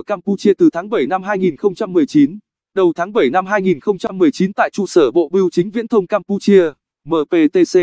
ở Campuchia từ tháng 7 năm 2019. Đầu tháng 7 năm 2019 tại trụ sở Bộ Bưu chính Viễn thông Campuchia, MPTC,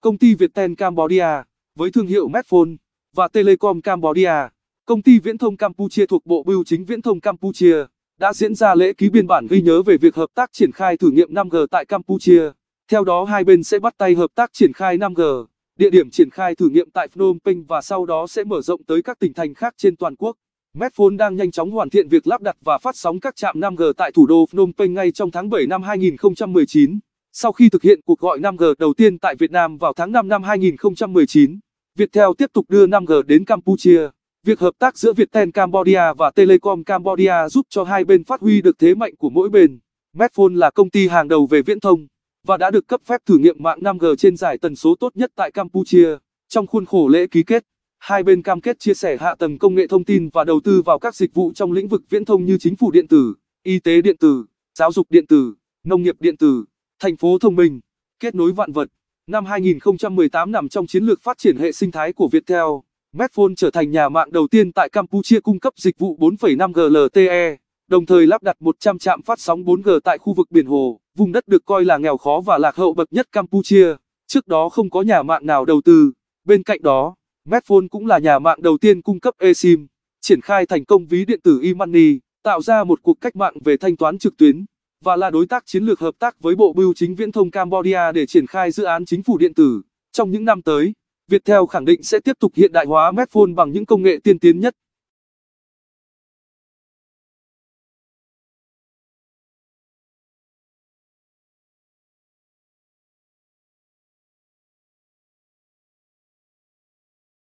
công ty Viettel Cambodia, với thương hiệu Medphone, và Telecom Cambodia, công ty viễn thông Campuchia thuộc Bộ Bưu chính Viễn thông Campuchia, đã diễn ra lễ ký biên bản ghi nhớ về việc hợp tác triển khai thử nghiệm 5G tại Campuchia. Theo đó hai bên sẽ bắt tay hợp tác triển khai 5G, địa điểm triển khai thử nghiệm tại Phnom Penh và sau đó sẽ mở rộng tới các tỉnh thành khác trên toàn quốc. Medphone đang nhanh chóng hoàn thiện việc lắp đặt và phát sóng các trạm 5G tại thủ đô Phnom Penh ngay trong tháng 7 năm 2019. Sau khi thực hiện cuộc gọi 5G đầu tiên tại Việt Nam vào tháng 5 năm 2019, Viettel tiếp tục đưa 5G đến Campuchia. Việc hợp tác giữa Viettel Cambodia và Telecom Cambodia giúp cho hai bên phát huy được thế mạnh của mỗi bên. Medphone là công ty hàng đầu về viễn thông và đã được cấp phép thử nghiệm mạng 5G trên giải tần số tốt nhất tại Campuchia. Trong khuôn khổ lễ ký kết, hai bên cam kết chia sẻ hạ tầng công nghệ thông tin và đầu tư vào các dịch vụ trong lĩnh vực viễn thông như chính phủ điện tử, y tế điện tử, giáo dục điện tử, nông nghiệp điện tử, thành phố thông minh, kết nối vạn vật. Năm 2018 nằm trong chiến lược phát triển hệ sinh thái của Viettel, Medphone trở thành nhà mạng đầu tiên tại Campuchia cung cấp dịch vụ 4,5G LTE, đồng thời lắp đặt 100 trạm phát sóng 4G tại khu vực biển Hồ, vùng đất được coi là nghèo khó và lạc hậu bậc nhất Campuchia. Trước đó không có nhà mạng nào đầu tư. Bên cạnh đó, Medphone cũng là nhà mạng đầu tiên cung cấp eSIM, triển khai thành công ví điện tử eMoney, tạo ra một cuộc cách mạng về thanh toán trực tuyến và là đối tác chiến lược hợp tác với Bộ Bưu chính Viễn thông Cambodia để triển khai dự án chính phủ điện tử. Trong những năm tới, Viettel khẳng định sẽ tiếp tục hiện đại hóa Medphone bằng những công nghệ tiên tiến nhất